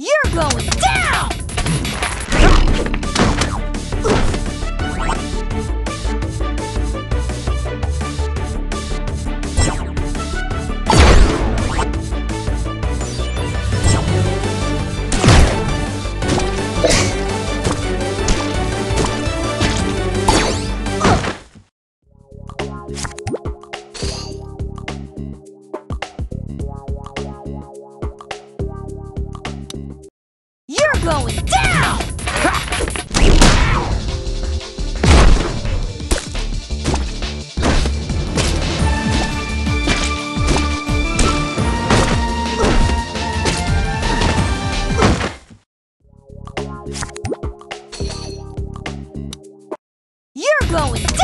You're going down! going down! You're going down!